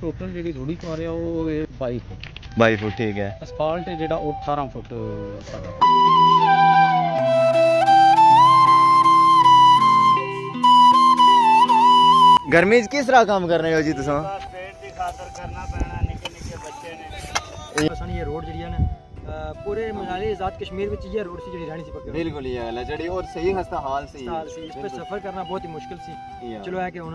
Total جڑی تھوڑی پاریا او 22 fit 22 fit ٹھیک ہے اسفالٹ جڑا او 18 فٹ گرمی وچ کس طرح کام کر رہے ہو جی تساں پیٹ دی خاطر کرنا پینا نکے نکے بچے نے تساں یہ روڈ جڑی ہے نا پورے منالی آزاد کشمیر وچ یہ روڈ سی جڑی رہنی سی پکی بالکل یہ ہے جڑی اور صحیح ہستا حال سی حال سی اس پہ سفر کرنا بہت ہی مشکل سی چلو ہے کہ ہن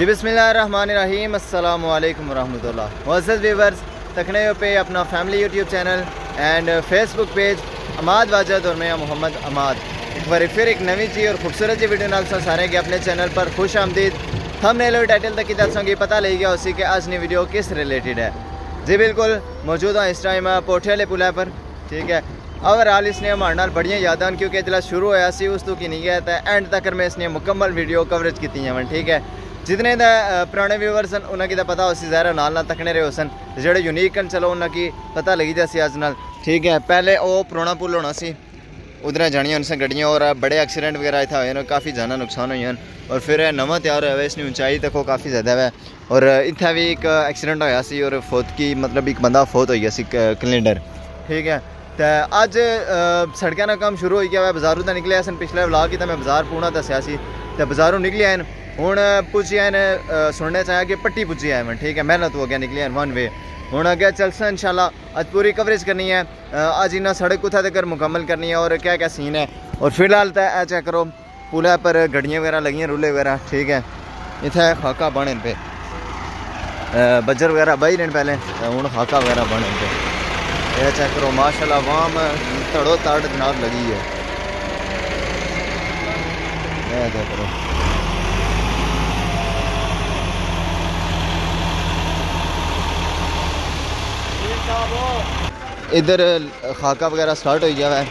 جی بسم اللہ الرحمن الرحیم۔ السلام علیکم ورحمۃ اللہ۔ معزز ویورز تکنیو پہ اپنا family YouTube channel and Facebook page Imad Wajid اور میں محمد اماد۔ ایک بار پھر ایک نوی جی اور خوبصورت جی ویڈیو نال سارے کہ اپنے چینل پر خوش آمدید۔ ہم نے لو ٹائٹل تک کی دسوں کی پتہ لے گیا اسی کے آج نی ویڈیو کس ریلیٹڈ ہے۔ جی بالکل موجود ہوں اس ٹائم پوٹھیلے پلا پر۔ ٹھیک ہے۔ اور آل اس نے ہمارے نال بڑی یادان کیونکہ جلا شروع ہوا سی، اس تو کی نہیں گیا تھا اینڈ تک میں اس نے مکمل ویڈیو کوریج کی ٹھیک ہے۔ جتنے د پرانے ویور سن کی تو پتا ہوا سی زہرا نال تکنے رہے ہو سن جے یونیک ہیں چلو انہیں پتہ لگی دیا ٹھیک ہے پہلے وہ پرونا پل ہونا سنیا ان سر گڈیاں اور بڑے ایكسیڈینٹ وغیرہ اتنا ہوئے كافی زیادہ نقصان ہوئی ہیں اور پھر نواں تیار ہوا ہوا ہے اس نے اونچائی تک وہ كافی زیادہ ویے اور اتنا بھی ایک ایكسیڈنٹ ہوا سر فوت كی مطلب ایک بندہ فوت ہوئی سلینڈر ٹھیک ہے تو اچھ سڑك كام شروع ہو گیا ہوا بازاروں كا نكلیا سن پچھلا بلا كی تو میں بازار پونا دسیا كی بزارو نکلے ہوں پینے پٹی پے ٹھیک ہے میلہ تین ون وے ہوں اہم چل سکیں ان شاء اللہ اب پوری کوریج کرنی ہے۔ سڑک کتنے تک مکمل کرنی ہے اور کیا کیا سین ہے۔ اور فی الحال تو ایسے پولیس گیا لگلے بغیر ٹھیک ہے اتنے خاکہ بنے پہ بجر وغیرہ بہی رہے خاکہ وغیرہ بنے پہ ماشاء اللہ وام تڑ جناب لگی ہے۔ ایسا کرو ادھر خاکہ وغیرہ سٹارٹ ہوئی ہے۔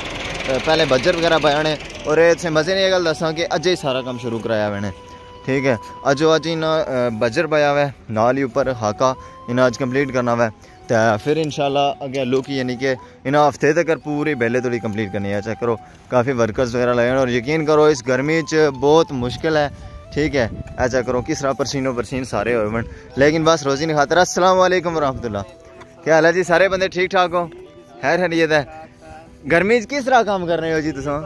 پہلے بجر وغیرہ پایا نے اور اسے مزے نے یہ گل دساں کہ اج ہی سارا کام شروع کرایا ہوئے نے۔ ٹھیک ہے۔ اج اج انہاں بجر پایا ہوا ہے نال ہی اوپر خاکہ انہیں اج کمپلیٹ کرنا ہوا ہے تو پھر انشاءاللہ اگر لوکی یعنی کہ انہاں ہفتے تک پوری بیلے توڑی کمپلیٹ کرنی ہے۔ چیک کرو، کافی ورکرز وغیرہ لگے اور یقین کرو اس گرمی چ بہت مشکل ہے۔ ٹھیک ہے ایسا کرو، کس طرح پرسینوں پرسین سارے ہوئے من لیکن بس روزی نہیں خاطر۔ السلام علیکم ورحمۃ اللہ کیا حال ہے جی؟ سارے بندے ٹھیک ٹھاک ہو؟ خیر، خیریت ہے۔ گرمی کس طرح کام کر رہے ہو جی تساں؟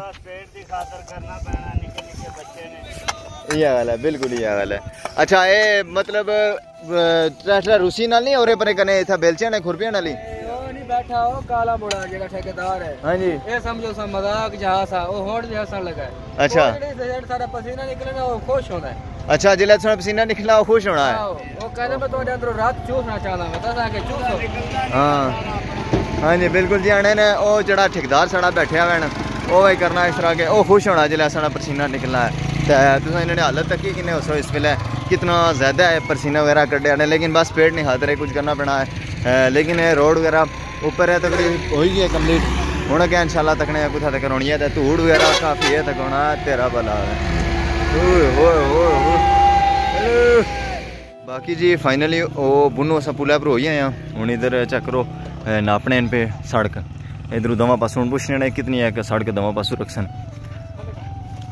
یہ گل ہے، بالکل یہ گل ہے۔ اچھا اے مطلب ٹریسلا روسی نال نہیں اورے پرے کنے ایتھا بیلچے نے کھرپیاں نال او نہیں بیٹھا او کالا بڑا جڑا ٹھیکیدار ہے۔ ہاں جی۔ اے سمجھو سا مذاق جہاں سا او ہون دے ہسن لگا ہے۔ اچھا۔ سارا پسینہ نکلنا او خوش ہونا ہے۔ اچھا جلے تھوڑا پسینہ نکلا او خوش ہونا ہے۔ ہاں، او کہنا میں تواڈے اندر رات چوسنا چاہنا بتا دا کہ چوسو ہاں۔ ہاں جی بالکل جی انے نے او جڑا ٹھیکیدار سڑا بیٹھیا وین او وے کرنا اس طرح کہ او خوش ہونا جلے سڑا پسینہ نکلنا ہے۔ تو انہوں حالت تک ہی کنے سو اس ویلے کتنا زیادہ ہے پرسینہ وغیرہ کٹے آنے، لیکن بس پیٹ نہیں خاطر ہے، کچھ کرنا پڑنا ہے۔ لیکن روڈ وغیرہ اوپر ہے تقریب ہوئی ہے کمپلیٹ۔ ہوں کہ ان شاء اللہ تکنے کتنا تک ہونی ہے تو دھوڑ وغیرہ کافی ہے، تک ہونا تیرا بلا ہے۔ باقی جی فائنلی وہ بنو اصل پولا پر ہوئی ہیں ہوں ادھر چیک کرو ناپنے ان پہ سڑک۔ ادھر دواں پاسوں پوچھنے کتنی ہے کہ سڑک دواں پاسوں رکھ سن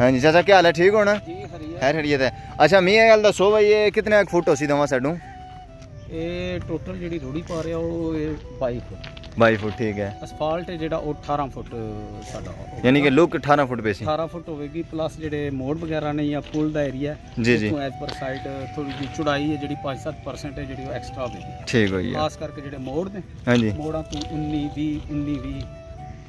ਹਾਂਜੀ ਚਾਚਾ ਕੀ ਹਾਲ ਹੈ? ਠੀਕ ਹੋਣਾ ਹੈ ਖੜੀਏ ਤੇ ਅੱਛਾ ਮੀਂਹ ਇਹ ਗੱਲ ਦੱਸੋ ਬਈ ਇਹ ਕਿੰਨੇ ਫੁੱਟ ਹੋਸੀ ਦਵਾ ਸਾਡੂ ਇਹ ਟੋਟਲ ਜਿਹੜੀ ਥੋੜੀ ਪਾ ਰਿਹਾ ਉਹ ਇਹ 22 ਫੁੱਟ। 22 ਫੁੱਟ ਠੀਕ ਹੈ। ਅਸਫਾਲਟ ਜਿਹੜਾ ਉਹ 18 ਫੁੱਟ ਸਾਡਾ ਯਾਨੀ ਕਿ ਲੁੱਕ 18 ਫੁੱਟ ਪੇਸੀ 18 ਫੁੱਟ ਹੋਵੇਗੀ ਪਲੱਸ ਜਿਹੜੇ ਮੋੜ ਵਗੈਰਾ ਨੇ ਜਾਂ ਪੁਲ ਦਾ ਏਰੀਆ ਜੀ ਜੀ। ਤੋਂ ਐਸ ਪਰ ਸਾਈਡ ਥੋੜੀ ਜਿਹੀ ਚੌੜਾਈ ਹੈ ਜਿਹੜੀ 5-7% ਹੈ ਜਿਹੜੀ ਉਹ ਐਕਸਟਰਾ ਹੋਵੇਗੀ। ਠੀਕ ਹੋਈ ਹੈ। ਖਾਸ ਕਰਕੇ ਜਿਹੜੇ ਮੋੜ ਨੇ ਹਾਂਜੀ। ਮੋੜਾਂ ਤੋਂ 19 20 19 20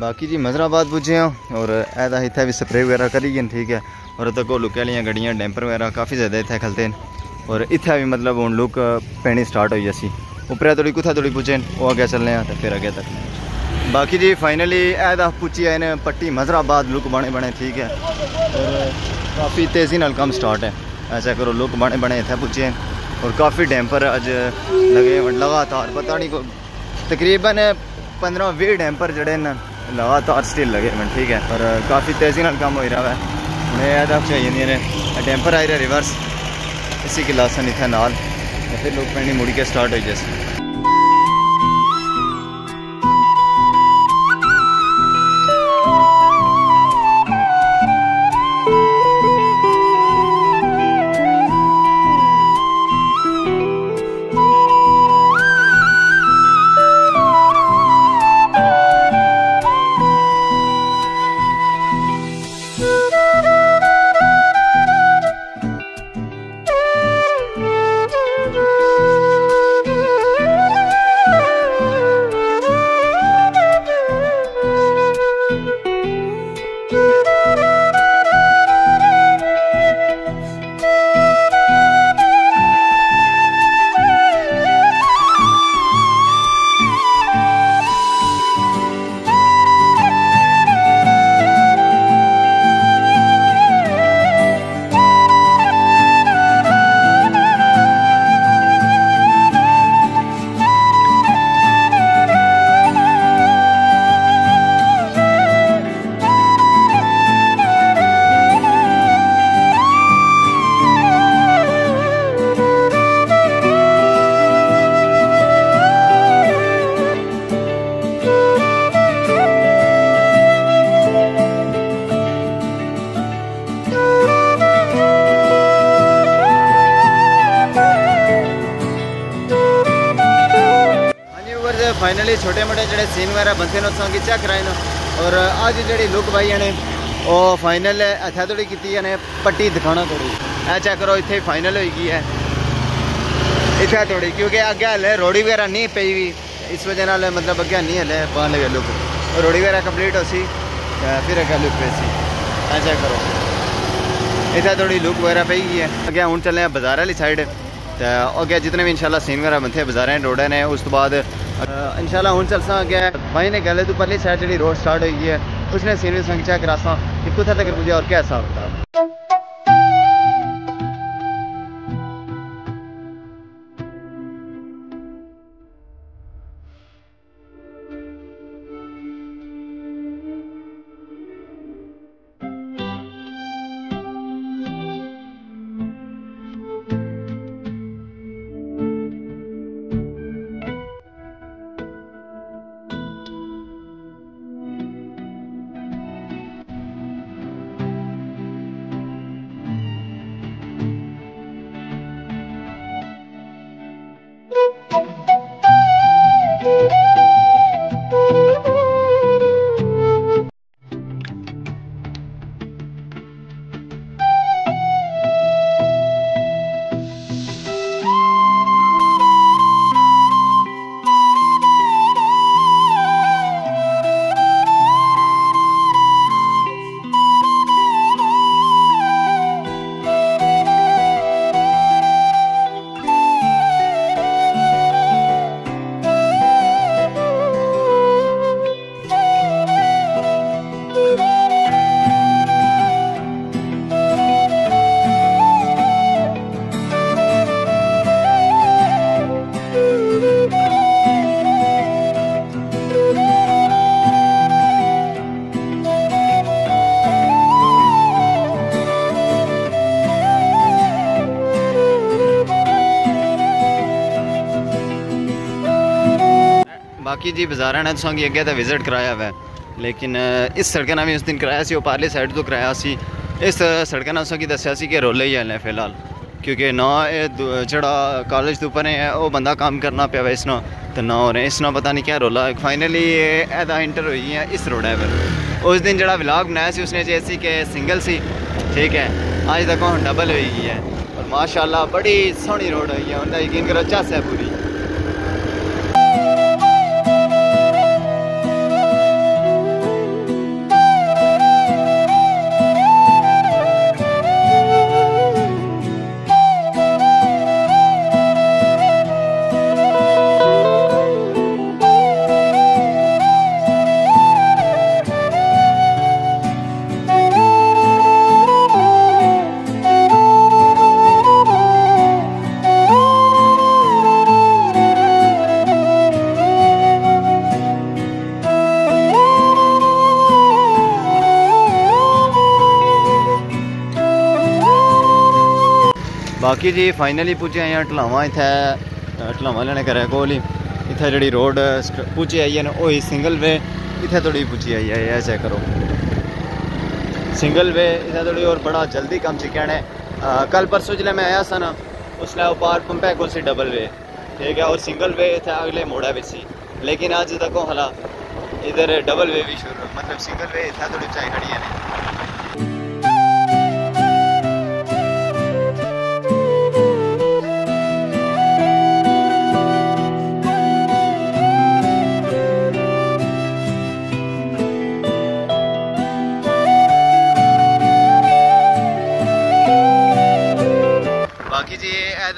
ਬਾਕੀ ਜੀ ਮਜ਼ਰਾਬਾਦ ਪੁੱਜੇ ਹਾਂ ਔਰ ਇਹਦਾ ਇੱਥੇ ਵੀ ਸਪਰੇ ਵਗੈਰਾ ਕਰੀ ਗਏ ਨੇ, ਠੀਕ ਹੈ ਔਰ ਤੱਕ ਉਹ ਲੁੱਕ ਵਾਲੀਆਂ ਗੱਡੀਆਂ ਡੈਂਪਰ ਵਗੈਰਾ ਕਾਫੀ ਜ਼ਿਆਦਾ ਇੱਥੇ ਖਲਤੇ ਨੇ ਔਰ ਇੱਥੇ ਵੀ ਮਤਲਬ ਹੁਣ ਲੁੱਕ ਪੈਣੀ ਸਟਾਰਟ ਹੋਈ ਅਸੀਂ ਉੱਪਰ ਥੋੜੀ ਕੁੱਥਾ ਥੋੜੀ ਪੁੱਜੇ ਨੇ, ਉਹ ਅੱਗੇ ਚੱਲਨੇ ਆ ਤੇ ਫਿਰ ਅੱਗੇ ਤੱਕ ਬਾਕੀ ਜੀ ਫਾਈਨਲੀ ਇਹਦਾ ਪੁੱਜੀ ਆਏ ਨੇ ਪੱਟੀ ਮਜ਼ਰਾਬਾਦ ਲੁੱਕ ਬਣੇ ਬਣੇ ਠੀਕ ਹੈ ਔਰ ਕਾਫੀ ਤੇਜ਼ੀ ਨਾਲ ਕੰਮ ਸਟਾਰਟ ਹੈ ਐਸਾ ਕਰੋ ਲੁੱਕ ਬਣੇ ਬਣੇ ਇੱਥੇ ਪੁੱਜੇ ਔਰ ਕਾਫੀ ਡੈਂਪਰ ਅੱਜ ਲਗੇ ਹੋਣ ਲਗਾਤਾਰ ਪਤਾ ਨਹੀਂ ਕੋ ਤਕਰੀਬਨ 15 20 ਡੈਂਪਰ ਜਿਹੜੇ ਨੇ ਲਗਾਤਾਰ ਸਟਿਲ ਲਗੇ ਹਨ ਠੀਕ ਹੈ ਪਰ ਕਾਫੀ ਤੇਜ਼ੀ ਨਾਲ ਕੰਮ ਹੋ ਰਿਹਾ ਹੈ ਹੁਣ ਇਹ ਇਹਦਾ ਚਾਹੀਏ ਨੇ ਡੈਂਪਰ ਆ ਰਿਹਾ ਰਿਵਰਸ ਇਸੇ ਕੇ ਲਾਸਨ ਇੱਥੇ ਨਾਲ ਤੇ ਫਿਰ ਲੋਕ ਪੈਣੀ ਮੁੜ ਕੇ ਸਟਾਰਟ ਹੋ ਜੈਸੇ ਹਾਂਜੀ ਉਵਰ ਫਾਈਨਲੀ ਛੋਟੇ ਮੋਟੇ ਜਿਹੜੇ ਸੀਨ ਵਗੈਰਾ ਬੰਦੇ ਨੇ ਉਸਾਂ ਕੀ ਚੈੱਕ ਕਰਾਏ ਨੇ ਔਰ ਅੱਜ ਜਿਹੜੀ ਲੁੱਕ ਪਾਈ ਨੇ ਉਹ ਫਾਈਨਲ ਇੱਥੇ ਥੋੜੀ ਕੀਤੀ ਨੇ ਪੱਟੀ ਦਿਖਾਣਾ ਥੋੜੀ ਇਹ ਚੈੱਕ ਕਰੋ ਇੱਥੇ ਫਾਈਨਲ ਹੋਈ ਗਈ ਹੈ ਇੱਥੇ ਥੋੜੀ ਕਿਉਂਕਿ ਅੱਗੇ ਹਲੇ ਰੋੜੀ ਵਗੈਰਾ ਨਹੀਂ ਪਈ ਵੀ ਇਸ ਵਜ੍ਹਾ ਨਾਲ ਮਤਲਬ ਅੱਗੇ ਨਹੀਂ ਹਲੇ ਪਾਣ ਲਗੇ ਲੁੱਕ ਰੋੜੀ ਵਗੈਰਾ ਕੰਪਲੀਟ ਹੋ ਸੀ ਤੇ ਫਿਰ ਅੱਗੇ ਲੁੱਕ ਪਈ ਸੀ ਇਹ ਚੈੱਕ ਕਰੋ ਇੱਥੇ ਥੋੜੀ ਲੁੱਕ ਵਗੈਰਾ ਪਈ ਗਈ ਹੈ ਅੱਗੇ ਹੁਣ ਚੱਲੇ ਆ ਬਾਜ਼ਾਰ ਵਾਲੀ ਸਾਈਡ ਤੇ ਅੱਗੇ ਜਿਤਨੇ ਵੀ ਇਨਸ਼ਾਅੱਲਾ ਸੀਨ ਵਗੈਰਾ ਬੰਥੇ ਬਾਜ਼ਾਰਾਂ ਰੋਡਾਂ ਨੇ ਉਸ ਤੋਂ ਬਾਅਦ ਅ, ਇਨਸ਼ਾਅੱਲਾ ਹੁਣ ਚੱਲਸਾਂ ਅੱਗੇ ਭਾਈ ਨੇ ਗੱਲ ਤੂੰ ਪਰਲੀ ਸਾਈਡ ਜਿਹੜੀ ਰੋਡ ਸਟਾਰਟ ਹੋਈ ਹੈ ਉਸਨੇ ਸੀਨ ਵੀ ਸੰਗ ਚੈੱਕ ਕਰਾਸਾਂ ਕਿ ਕਿੱਥੇ ਤੱਕ ਪੁੱਜਿਆ ਔਰ ਕਿਆ ਹਿਸਾਬ ਕਿਤਾਬ ਬਾਕੀ ਜੀ ਬਾਜ਼ਾਰਾਂ ਨੇ ਤੁਸਾਂ ਕੀ ਅੱਗੇ ਤਾਂ ਵਿਜ਼ਿਟ ਕਰਾਇਆ ਵਾ ਲੇਕਿਨ ਅ, ਇਸ ਸੜਕਾਂ ਨਾਲ ਵੀ ਉਸ ਦਿਨ ਕਰਾਇਆ ਸੀ ਉਹ ਪਾਰਲੇ ਸਾਈਡ ਤੋਂ ਕਰਾਇਆ ਸੀ ਇਸ ਸੜਕਾਂ ਨਾਲ ਤੁਸਾਂ ਕੀ ਦੱਸਿਆ ਸੀ ਕਿ ਰੋਲੇ ਹੀ ਆਲੇ ਫਿਲਹਾਲ ਕਿਉਂਕਿ ਨਾ ਇਹ ਦੂ- ਜਿਹੜਾ ਕਾਲਜ ਤੋਂ ਉੱਪਰ ਹੈ ਉਹ ਬੰਦਾ ਕੰਮ ਕਰਨਾ ਪਿਆ ਵਾ ਇਸ ਨਾਲ ਤੇ ਨਾ ਹੋ ਰਿਹਾ ਇਸ ਨਾਲ ਪਤਾ ਨਹੀਂ ਕਿਆ ਰੋਲਾ ਫਾਈਨਲੀ ਇਹਦਾ ਇੰਟਰ ਹੋਈ ਹੈ ਇਸ ਰੋਡ ਹੈ ਫਿਰ ਉਸ ਦਿਨ ਜਿਹੜਾ ਵਲੌਗ ਬਣਾਇਆ ਸੀ ਉਸਨੇ ਜੇ ਸੀ ਕਿ ਸਿੰਗਲ ਸੀ ਠੀਕ ਹੈ ਅੱਜ ਤੱਕ ਹੁਣ ਡਬਲ ਹੋਈ ਗਈ ਹੈ ਔਰ ਮਾਸ਼ਾਅੱਲਾ ਬੜੀ ਸੋਹਣੀ ਰੋਡ ਹੋਈ ਹੈ ਉਹਦਾ ਯਕੀਨ ਕਰੋ ਚੱਸ باقی جی فائنلی پچھے ہیں ٹلاواں ٹلاواں اتنی جیسے روڈ پوچھے آئی سنگل وے اتنے تھی پچی آئی ایسا کرو سنگل وے اتنے تھی اور بڑا جلدی کم چکے ہیں کل پرسوں جل میں آیا سا نا اسلے پار سی ڈبل وے ٹھیک ہے اور سنگل وے اگلے موڑا بھی سی لیکن اج تک ادھر ڈبل وے بھی شروع ہو سے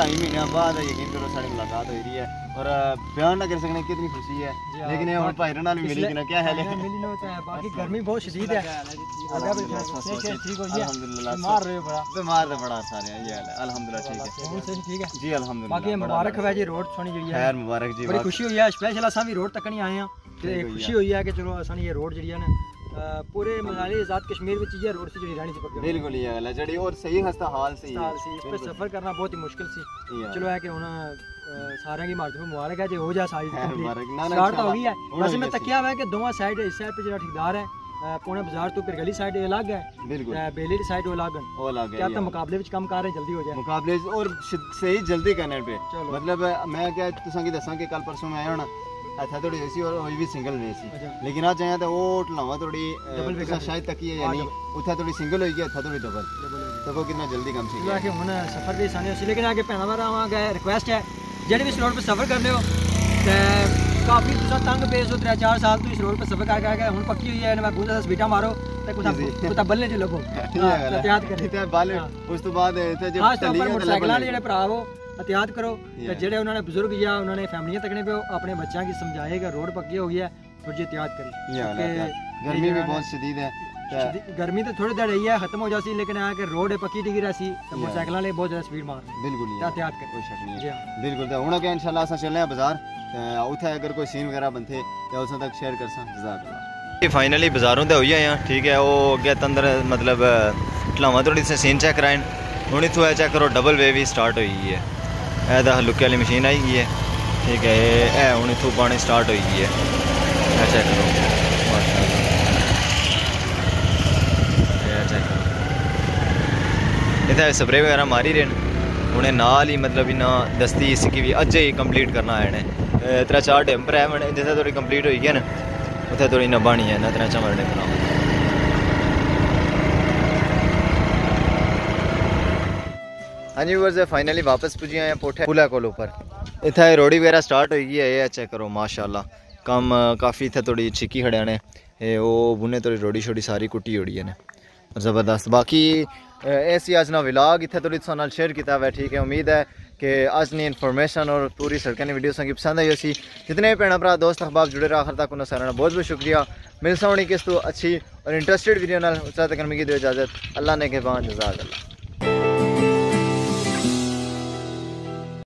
ڈھائی مہینہ بعد یقین کرو ساری ملاقات ہوئی رہی ہے اور بیان نہ کر سکنے کتنی خوشی ہے لیکن یہ ہن بھائی نال بھی ملی کنا کیا حال ہے ملی نہ ہے باقی گرمی بہت شدید ہے الحمدللہ مار رہے بڑا بیمار تے بڑا سارے یہ حال ہے الحمدللہ ٹھیک ہے جی الحمدللہ باقی مبارک جی روڈ خیر مبارک جی بڑی خوشی ہوئی ہے اسپیشل اساں بھی روڈ تک نہیں آئے ہیں تے خوشی ہوئی ہے کہ چلو اساں یہ روڈ جڑی ہے نا پورے مزارے آزاد کشمیر میں چیز روڈ سے جو ہرانی سے پکڑی بالکل یہ گل جڑی اور صحیح ہستا حال سی حال سی اس پہ سفر کرنا بہت ہی مشکل سی چلو ہے کہ انہاں سارے کی مارتے مبارک ہے جے ہو جا ساری سٹارٹ ہو گئی ہے ویسے میں تکیا ہوا ہے کہ دوواں سائیڈ اس سائیڈ پہ جو ٹھیکدار ہے پونا بازار تو پھر گلی سائیڈ الگ ہے بالکل بیلی سائیڈ الگ ہے کیا تم مقابلے وچ کم کر رہے جلدی ہو جائے مقابلے اور صحیح جلدی کرنے پہ مطلب میں کیا تساں کی دساں کہ کل پرسوں میں آیا ہونا ਅੱਛਾ ਥੋੜੀ ਹੋਈ ਸੀ ਹੋਈ ਵੀ ਸਿੰਗਲ ਵੇ ਸੀ। ਲੇਕਿਨ ਆ ਚਾਹਿਆ ਤਾਂ ਉਹ ਢਲਾਵਾ ਥੋੜੀ ਸ਼ਾਇਦ ਤੱਕੀ ਹੈ ਯਾਨੀ ਉੱਥੇ ਥੋੜੀ ਸਿੰਗਲ ਹੋਈ ਗਈ ਇੱਥੇ ਥੋੜੀ ਡਬਲ ਤਾਂ ਕੋ ਕਿੰਨਾ ਜਲਦੀ ਕੰਮ ਸੀ। ਗਿਆ ਕਿ ਹੁਣ ਸਫਰ ਦੀ ਆਸਾਨੀ ਹੋਸੀ ਲੇਕਿਨ ਆਗੇ ਭੈਣਾਂ ਵਾਰਾਂ ਗਏ ਰਿਕੁਐਸਟ ਹੈ ਜਿਹੜੇ ਵੀ ਸਲੋਟ 'ਤੇ ਸਫਰ ਕਰਦੇ ਹੋ ਤੇ ਕਾਫੀ ਤੁਸੀਂ ਤੰਗ ਪੇਸ ਹੋ ਤਰੇ ਚਾਰ ਸਾਲ ਤੋਂ ਇਸ 'ਤੇ ਸਫਰ ਕਰ ਕਰ ਹੁਣ ਪੱਕੀ ਹੋਈ ਹੈ ਇਹਨਾਂ ਗੁੰਦਾ ਦਾ ਸਪੀਟਾ ਮਾਰੋ ਤੇ ਕੁਤਾ ਕੁਤਾ ਬੱਲੇ ਚ ਲੱਗੋ। ਯਾਦ ਕਰੀ ਤੇ ਬਾਲੇ ਉਸ ਤੋਂ ਬਾਅਦ ਇੱਥੇ ਜੇ ਟਲੀਆਂ ਜਿਹੜੇ ਭਰਾ احتیاط کرو کہ جڑے انہوں نے بزرگ یا انہوں نے فیملیاں تکنے پہ اپنے بچوں کی سمجھائے کہ روڈ پکی ہو گیا ہے جی احتیاط کریں گرمی بھی بہت شدید ہے گرمی تو تھوڑی دیر رہی ہے ختم ہو جاسی لیکن آ کے روڈ پکی ڈگی رہی تو موٹر سائیکل والے بہت زیادہ سپیڈ مار بالکل احتیاط کریں کوئی شک نہیں ہے بالکل تو ہن کہ انشاءاللہ اساں چلنے بازار اوتھے اگر کوئی سین وغیرہ بنتے تو اساں تک شیئر کرساں جزاک اللہ فائنلی بازاروں تے ہوئی ہیں ٹھیک ہے او اگے تندر مطلب ٹلاواں تھوڑی سے سین چیک کرائیں ہن ایتھوں چیک کرو ڈبل وے بھی سٹارٹ ہوئی ہے یہ لکے والی مشین آئی ہے ٹھیک ہے اتنا پانی سٹارٹ ہوئی ہے اچھا اتنے سپرے بغیر ماری گی نے انہیں نا ہی مطلب دستی سکی بھی اجی کمپلیٹ کرنا ہے تر چار ٹمپر ہے جتنے تیار کمپلیٹ ہو گئے نا اتنے تھی نہ بنی ہے تین چار مر ہاں جی ویورز فائنلی واپس پجی آئے ہیں پوٹھے پولا کول اوپر۔ اتھے روڑی وغیرہ سٹارٹ ہوئی گئی ہے، یہ اچھا کرو، ماشاءاللہ۔ کم کافی تھا تھوڑی چھکی ہڑے نے۔ وہ بنے تھوڑی روڑی شوڑی ساری کٹی ہوڑی ہے نے۔ زبردست۔ باقی ایسی آج نا ولاگ اتھے تھوڑی شیئر کیتا ہے ٹھیک ہے، امید ہے کہ آج نی انفارمیشن اور پوری سڑکیں نے ویڈیو سنگی پسند آئی سی جتنے بھی پینا بھرا دوست اخباب جڑے رہا آخر تک انہاں سارا بہت بہت شکریہ۔ ملسا ہونی کس تو اچھی اور انٹرسٹڈ ویڈیو نال۔ تک مگی دو اجازت۔ اللہ نے کہ بہت جزاک اللہ۔